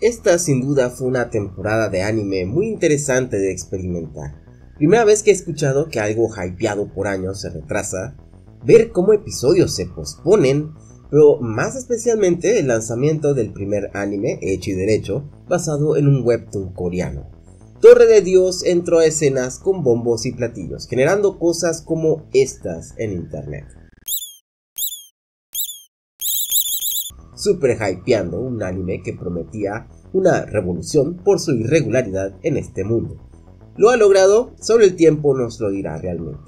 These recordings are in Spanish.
Esta sin duda fue una temporada de anime muy interesante de experimentar. Primera vez que he escuchado que algo hypeado por años se retrasa, ver cómo episodios se posponen, pero más especialmente el lanzamiento del primer anime hecho y derecho basado en un webtoon coreano. Torre de Dios entró a escenas con bombos y platillos, generando cosas como estas en internet. Super hypeando un anime que prometía una revolución por su irregularidad en este mundo. ¿Lo ha logrado? Sobre el tiempo nos lo dirá realmente.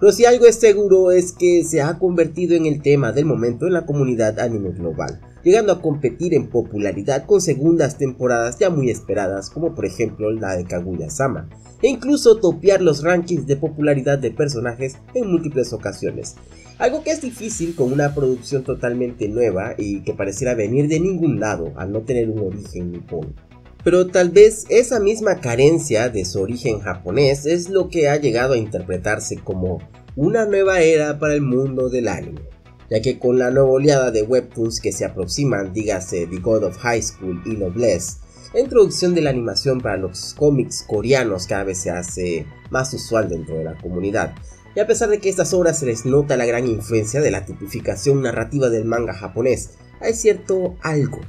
Pero si algo es seguro es que se ha convertido en el tema del momento en la comunidad anime global, llegando a competir en popularidad con segundas temporadas ya muy esperadas como por ejemplo la de Kaguya-sama, e incluso topear los rankings de popularidad de personajes en múltiples ocasiones. Algo que es difícil con una producción totalmente nueva y que pareciera venir de ningún lado al no tener un origen nipón. Pero tal vez esa misma carencia de su origen japonés es lo que ha llegado a interpretarse como una nueva era para el mundo del anime, ya que con la nueva oleada de webtoons que se aproximan, dígase The God of High School y Noblesse, la introducción de la animación para los cómics coreanos cada vez se hace más usual dentro de la comunidad. Y a pesar de que estas obras se les nota la gran influencia de la tipificación narrativa del manga japonés, hay cierto algo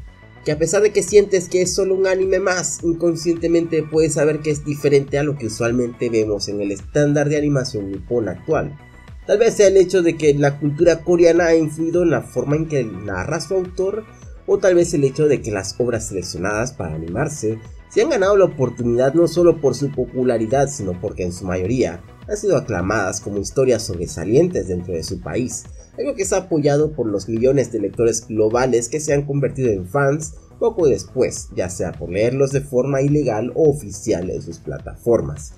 que a pesar de que sientes que es solo un anime más, inconscientemente puedes saber que es diferente a lo que usualmente vemos en el estándar de animación nipón actual. Tal vez sea el hecho de que la cultura coreana ha influido en la forma en que narra su autor o tal vez el hecho de que las obras seleccionadas para animarse se han ganado la oportunidad no solo por su popularidad, sino porque en su mayoría han sido aclamadas como historias sobresalientes dentro de su país, algo que es apoyado por los millones de lectores globales que se han convertido en fans poco después, ya sea por leerlos de forma ilegal o oficial en sus plataformas.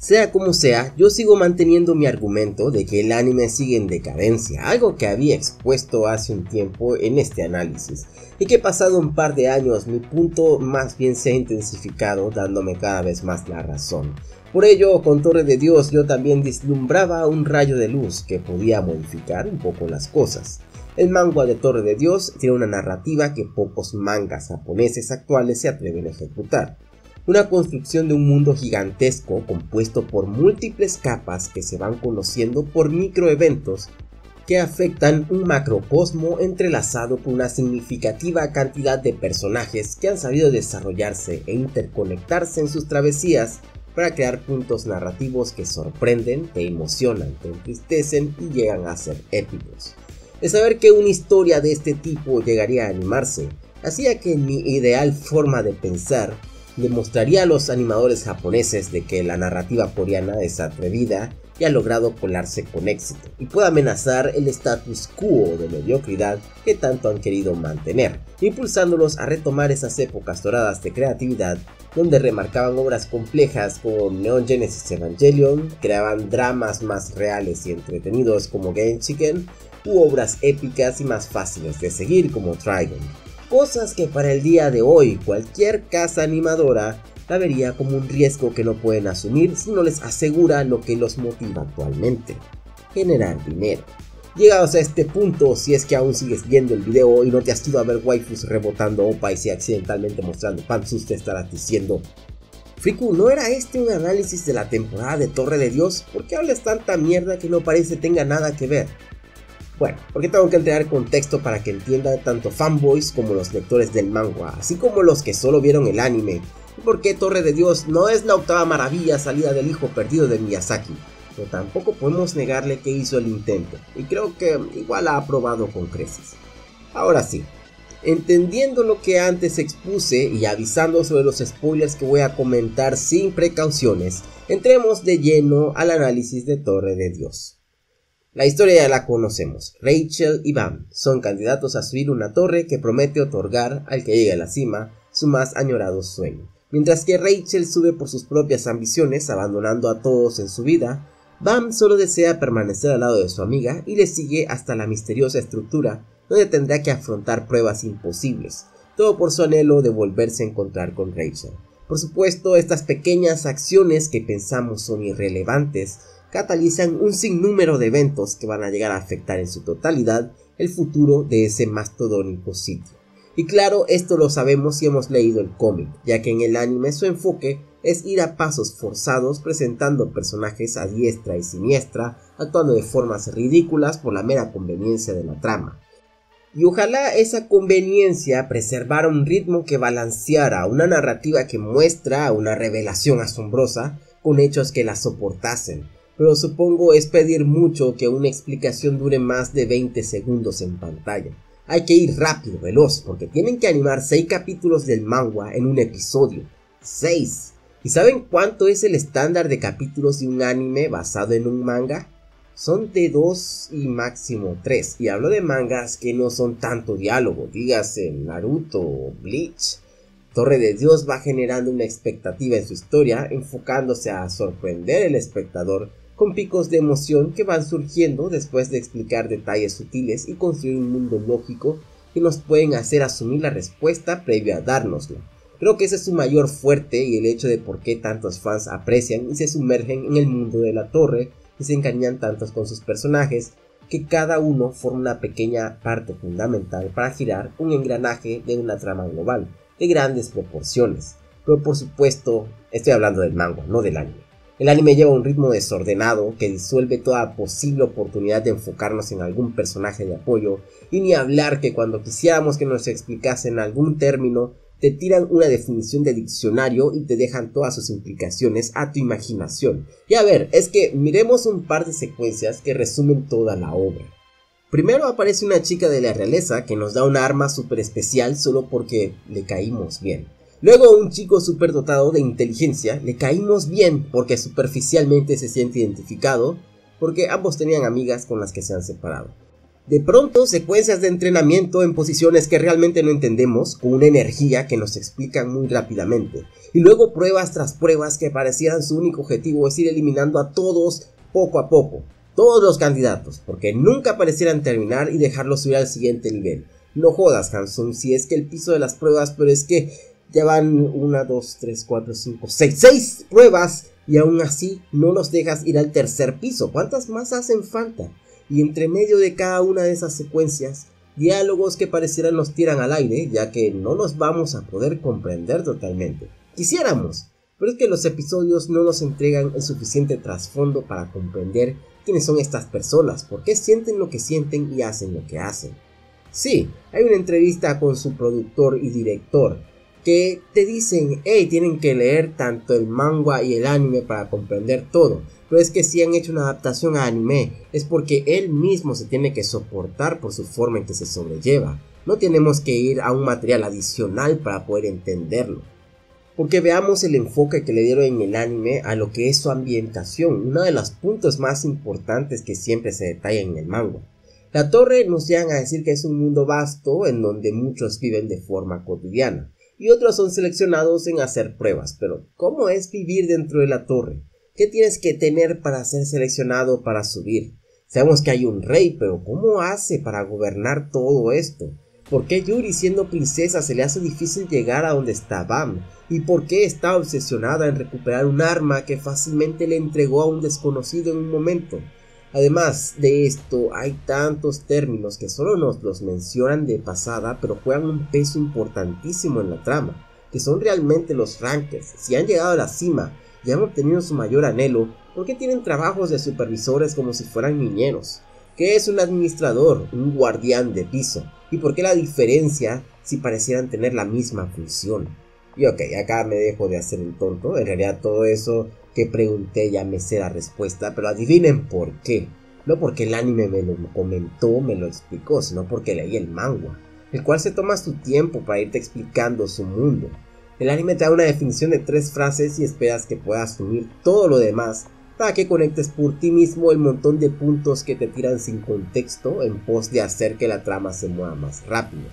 Sea como sea, yo sigo manteniendo mi argumento de que el anime sigue en decadencia, algo que había expuesto hace un tiempo en este análisis, y que pasado un par de años mi punto más bien se ha intensificado dándome cada vez más la razón. Por ello, con Torre de Dios yo también vislumbraba un rayo de luz que podía modificar un poco las cosas. El manga de Torre de Dios tiene una narrativa que pocos mangas japoneses actuales se atreven a ejecutar una construcción de un mundo gigantesco compuesto por múltiples capas que se van conociendo por microeventos que afectan un macrocosmo entrelazado con una significativa cantidad de personajes que han sabido desarrollarse e interconectarse en sus travesías para crear puntos narrativos que sorprenden, te emocionan, te entristecen y llegan a ser épicos. De saber que una historia de este tipo llegaría a animarse, hacía que mi ideal forma de pensar demostraría a los animadores japoneses de que la narrativa coreana es atrevida y ha logrado colarse con éxito, y puede amenazar el status quo de mediocridad que tanto han querido mantener, impulsándolos a retomar esas épocas doradas de creatividad donde remarcaban obras complejas como Neon Genesis Evangelion, creaban dramas más reales y entretenidos como Game Chicken, u obras épicas y más fáciles de seguir como Trigon cosas que para el día de hoy cualquier casa animadora la vería como un riesgo que no pueden asumir si no les asegura lo que los motiva actualmente, generar dinero. Llegados a este punto, si es que aún sigues viendo el video y no te has ido a ver waifus rebotando opa y si accidentalmente mostrando pantsus te estarás diciendo Friku, ¿no era este un análisis de la temporada de Torre de Dios? ¿Por qué hablas tanta mierda que no parece tenga nada que ver? Bueno, porque tengo que entregar contexto para que entienda tanto fanboys como los lectores del manga, así como los que solo vieron el anime, y por qué Torre de Dios no es la octava maravilla salida del hijo perdido de Miyazaki, pero tampoco podemos negarle que hizo el intento, y creo que igual ha aprobado con creces. Ahora sí, entendiendo lo que antes expuse y avisando sobre los spoilers que voy a comentar sin precauciones, entremos de lleno al análisis de Torre de Dios. La historia ya la conocemos. Rachel y Bam son candidatos a subir una torre que promete otorgar al que llegue a la cima su más añorado sueño. Mientras que Rachel sube por sus propias ambiciones, abandonando a todos en su vida, Bam solo desea permanecer al lado de su amiga y le sigue hasta la misteriosa estructura donde tendrá que afrontar pruebas imposibles, todo por su anhelo de volverse a encontrar con Rachel. Por supuesto, estas pequeñas acciones que pensamos son irrelevantes catalizan un sinnúmero de eventos que van a llegar a afectar en su totalidad el futuro de ese mastodónico sitio. Y claro, esto lo sabemos si hemos leído el cómic, ya que en el anime su enfoque es ir a pasos forzados presentando personajes a diestra y siniestra, actuando de formas ridículas por la mera conveniencia de la trama. Y ojalá esa conveniencia preservara un ritmo que balanceara una narrativa que muestra una revelación asombrosa con hechos que la soportasen, pero supongo es pedir mucho que una explicación dure más de 20 segundos en pantalla. Hay que ir rápido, veloz, porque tienen que animar 6 capítulos del manga en un episodio. 6. ¿Y saben cuánto es el estándar de capítulos de un anime basado en un manga? Son de 2 y máximo 3. Y hablo de mangas que no son tanto diálogo, dígase Naruto o Bleach. Torre de Dios va generando una expectativa en su historia, enfocándose a sorprender al espectador con picos de emoción que van surgiendo después de explicar detalles sutiles y construir un mundo lógico que nos pueden hacer asumir la respuesta previa a dárnoslo. Creo que ese es su mayor fuerte y el hecho de por qué tantos fans aprecian y se sumergen en el mundo de la torre y se encariñan tantos con sus personajes que cada uno forma una pequeña parte fundamental para girar un engranaje de una trama global de grandes proporciones. Pero por supuesto, estoy hablando del manga, no del anime. El anime lleva un ritmo desordenado que disuelve toda posible oportunidad de enfocarnos en algún personaje de apoyo y ni hablar que cuando quisiéramos que nos explicasen algún término te tiran una definición de diccionario y te dejan todas sus implicaciones a tu imaginación. Y a ver, es que miremos un par de secuencias que resumen toda la obra. Primero aparece una chica de la realeza que nos da un arma super especial solo porque le caímos bien. Luego un chico dotado de inteligencia, le caímos bien porque superficialmente se siente identificado, porque ambos tenían amigas con las que se han separado. De pronto, secuencias de entrenamiento en posiciones que realmente no entendemos, con una energía que nos explican muy rápidamente. Y luego pruebas tras pruebas que parecieran su único objetivo es ir eliminando a todos poco a poco. Todos los candidatos, porque nunca parecieran terminar y dejarlos subir al siguiente nivel. No jodas, Hanson, si es que el piso de las pruebas, pero es que ya van una, dos, tres, cuatro, cinco, seis, seis pruebas y aún así no los dejas ir al tercer piso. ¿Cuántas más hacen falta? Y entre medio de cada una de esas secuencias, diálogos que parecieran nos tiran al aire, ya que no los vamos a poder comprender totalmente. Quisiéramos, pero es que los episodios no nos entregan el suficiente trasfondo para comprender quiénes son estas personas, por qué sienten lo que sienten y hacen lo que hacen. Sí, hay una entrevista con su productor y director, que te dicen, hey, tienen que leer tanto el manga y el anime para comprender todo. Pero es que si han hecho una adaptación a anime, es porque él mismo se tiene que soportar por su forma en que se sobrelleva. No tenemos que ir a un material adicional para poder entenderlo. Porque veamos el enfoque que le dieron en el anime a lo que es su ambientación, uno de los puntos más importantes que siempre se detalla en el manga. La torre nos llegan a decir que es un mundo vasto en donde muchos viven de forma cotidiana y otros son seleccionados en hacer pruebas. Pero, ¿cómo es vivir dentro de la torre? ¿Qué tienes que tener para ser seleccionado para subir? Sabemos que hay un rey, pero ¿cómo hace para gobernar todo esto? ¿Por qué Yuri siendo princesa se le hace difícil llegar a donde está Bam? ¿Y por qué está obsesionada en recuperar un arma que fácilmente le entregó a un desconocido en un momento? Además de esto, hay tantos términos que solo nos los mencionan de pasada, pero juegan un peso importantísimo en la trama, que son realmente los rankers. Si han llegado a la cima y han obtenido su mayor anhelo, ¿por qué tienen trabajos de supervisores como si fueran niñeros? ¿Qué es un administrador, un guardián de piso? ¿Y por qué la diferencia si parecieran tener la misma función? Y ok, acá me dejo de hacer el tonto, en realidad todo eso que pregunté ya me sé la respuesta, pero adivinen por qué. No porque el anime me lo comentó, me lo explicó, sino porque leí el manga, el cual se toma su tiempo para irte explicando su mundo. El anime te da una definición de tres frases y esperas que puedas unir todo lo demás para que conectes por ti mismo el montón de puntos que te tiran sin contexto en pos de hacer que la trama se mueva más rápido.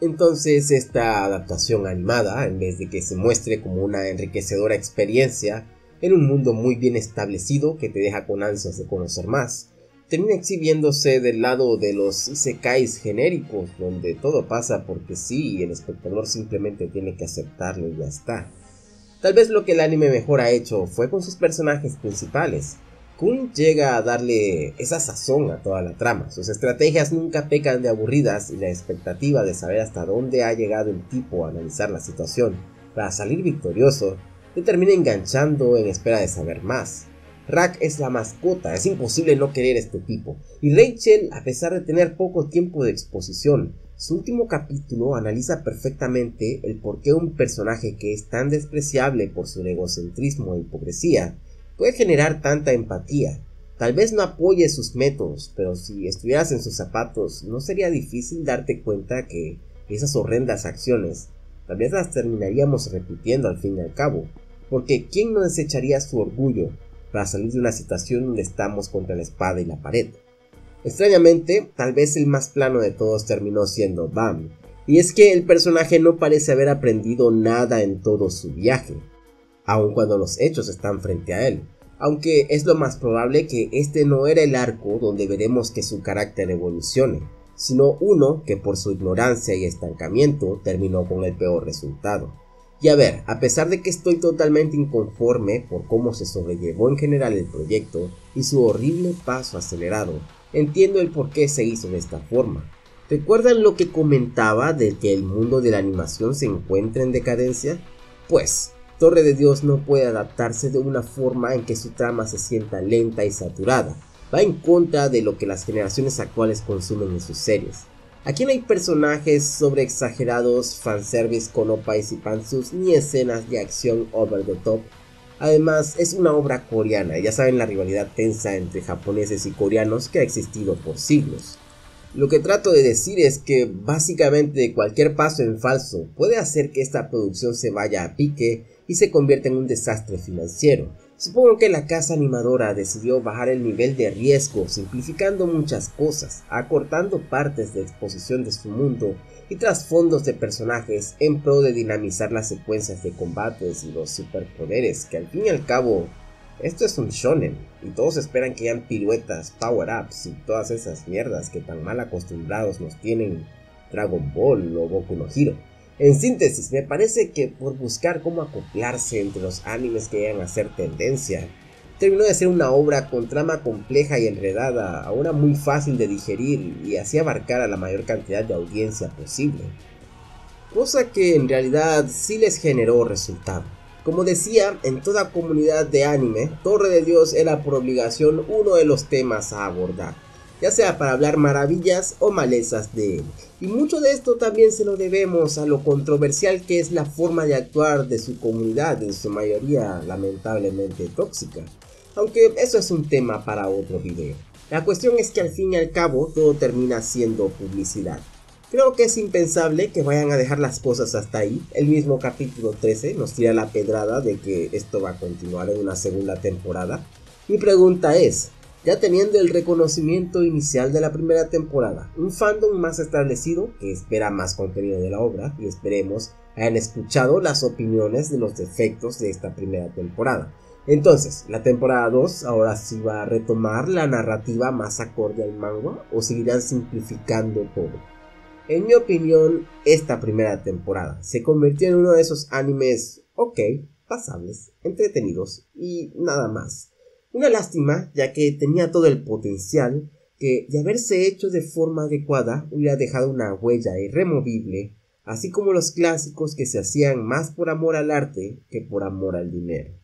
Entonces esta adaptación animada, en vez de que se muestre como una enriquecedora experiencia, en un mundo muy bien establecido que te deja con ansias de conocer más. Termina exhibiéndose del lado de los isekais genéricos, donde todo pasa porque sí y el espectador simplemente tiene que aceptarlo y ya está. Tal vez lo que el anime mejor ha hecho fue con sus personajes principales, Kun llega a darle esa sazón a toda la trama. Sus estrategias nunca pecan de aburridas y la expectativa de saber hasta dónde ha llegado el tipo a analizar la situación para salir victorioso te termina enganchando en espera de saber más. Rack es la mascota, es imposible no querer este tipo. Y Rachel, a pesar de tener poco tiempo de exposición, su último capítulo analiza perfectamente el por qué un personaje que es tan despreciable por su egocentrismo e hipocresía puede generar tanta empatía. Tal vez no apoye sus métodos, pero si estuvieras en sus zapatos, no sería difícil darte cuenta que esas horrendas acciones tal vez las terminaríamos repitiendo al fin y al cabo, porque ¿quién no desecharía su orgullo para salir de una situación donde estamos contra la espada y la pared? Extrañamente, tal vez el más plano de todos terminó siendo Bam, y es que el personaje no parece haber aprendido nada en todo su viaje aun cuando los hechos están frente a él, aunque es lo más probable que este no era el arco donde veremos que su carácter evolucione, sino uno que por su ignorancia y estancamiento terminó con el peor resultado. Y a ver, a pesar de que estoy totalmente inconforme por cómo se sobrellevó en general el proyecto y su horrible paso acelerado, entiendo el por qué se hizo de esta forma. ¿Recuerdan lo que comentaba de que el mundo de la animación se encuentra en decadencia? Pues, Torre de Dios no puede adaptarse de una forma en que su trama se sienta lenta y saturada. Va en contra de lo que las generaciones actuales consumen en sus series. Aquí no hay personajes sobre exagerados, fanservice con opais y pansus, ni escenas de acción over the top. Además, es una obra coreana, ya saben la rivalidad tensa entre japoneses y coreanos que ha existido por siglos. Lo que trato de decir es que básicamente cualquier paso en falso puede hacer que esta producción se vaya a pique y se convierte en un desastre financiero. Supongo que la casa animadora decidió bajar el nivel de riesgo simplificando muchas cosas, acortando partes de exposición de su mundo y trasfondos de personajes en pro de dinamizar las secuencias de combates y los superpoderes que al fin y al cabo esto es un shonen y todos esperan que hayan piruetas, power-ups y todas esas mierdas que tan mal acostumbrados nos tienen Dragon Ball o Goku no Hero. En síntesis, me parece que por buscar cómo acoplarse entre los animes que llegan a ser tendencia, terminó de ser una obra con trama compleja y enredada, ahora muy fácil de digerir y así abarcar a la mayor cantidad de audiencia posible. Cosa que en realidad sí les generó resultado. Como decía, en toda comunidad de anime, Torre de Dios era por obligación uno de los temas a abordar ya sea para hablar maravillas o malezas de él. Y mucho de esto también se lo debemos a lo controversial que es la forma de actuar de su comunidad, en su mayoría lamentablemente tóxica. Aunque eso es un tema para otro video. La cuestión es que al fin y al cabo todo termina siendo publicidad. Creo que es impensable que vayan a dejar las cosas hasta ahí. El mismo capítulo 13 nos tira la pedrada de que esto va a continuar en una segunda temporada. Mi pregunta es, ya teniendo el reconocimiento inicial de la primera temporada, un fandom más establecido que espera más contenido de la obra y esperemos hayan escuchado las opiniones de los defectos de esta primera temporada. Entonces, la temporada 2 ahora sí va a retomar la narrativa más acorde al manga o seguirán simplificando todo. En mi opinión, esta primera temporada se convirtió en uno de esos animes ok, pasables, entretenidos y nada más. Una lástima, ya que tenía todo el potencial que, de haberse hecho de forma adecuada, hubiera dejado una huella irremovible, así como los clásicos que se hacían más por amor al arte que por amor al dinero.